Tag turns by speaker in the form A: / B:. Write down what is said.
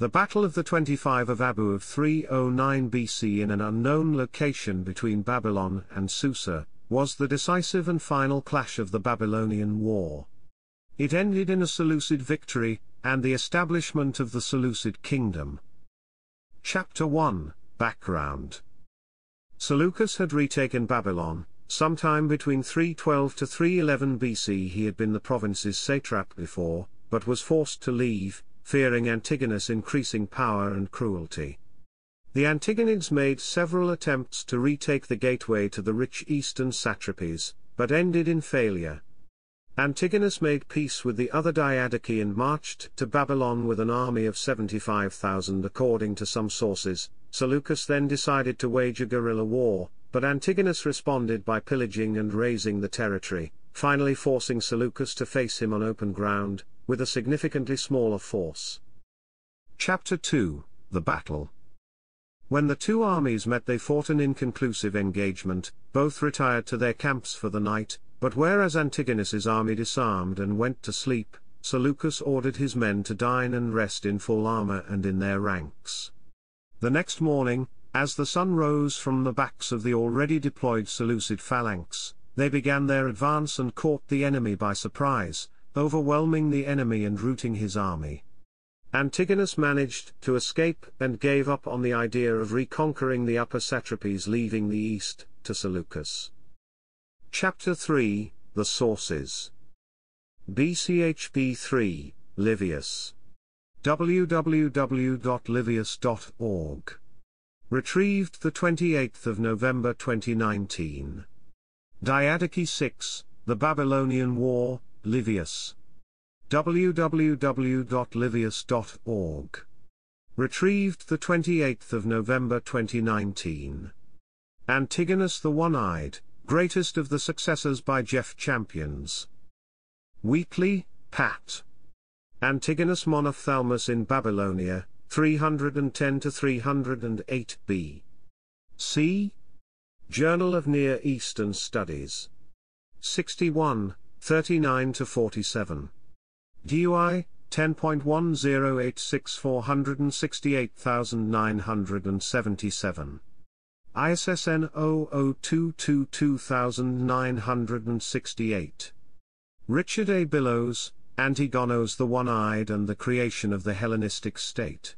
A: The Battle of the 25 of Abu of 309 BC in an unknown location between Babylon and Susa, was the decisive and final clash of the Babylonian War. It ended in a Seleucid victory, and the establishment of the Seleucid kingdom. Chapter 1 Background Seleucus had retaken Babylon, sometime between 312 to 311 BC he had been the province's satrap before, but was forced to leave, fearing Antigonus' increasing power and cruelty. The Antigonids made several attempts to retake the gateway to the rich eastern satrapies, but ended in failure. Antigonus made peace with the other Diadochi and marched to Babylon with an army of 75,000 according to some sources. Seleucus then decided to wage a guerrilla war, but Antigonus responded by pillaging and razing the territory, finally forcing Seleucus to face him on open ground, with a significantly smaller force. Chapter 2 The Battle When the two armies met they fought an inconclusive engagement, both retired to their camps for the night, but whereas Antigonus's army disarmed and went to sleep, Seleucus ordered his men to dine and rest in full armor and in their ranks. The next morning, as the sun rose from the backs of the already deployed Seleucid phalanx, they began their advance and caught the enemy by surprise, overwhelming the enemy and routing his army. Antigonus managed to escape and gave up on the idea of reconquering the upper satrapies leaving the east, to Seleucus. Chapter 3 The Sources BCHP 3, Livius. www.livius.org. Retrieved the 28th of November 2019. Diadochi 6, The Babylonian War, Livius. www.livius.org. Retrieved the 28th of November 2019. Antigonus the One-Eyed, Greatest of the Successors by Jeff Champions. Wheatley, Pat. Antigonus Monophthalmus in Babylonia, 310 to 308 b. C. Journal of Near Eastern Studies. 61, 39 to 47. DUI 10.1086468977. ISSN 00222968. Richard A. Billows, Antigonos the One-Eyed and the Creation of the Hellenistic State.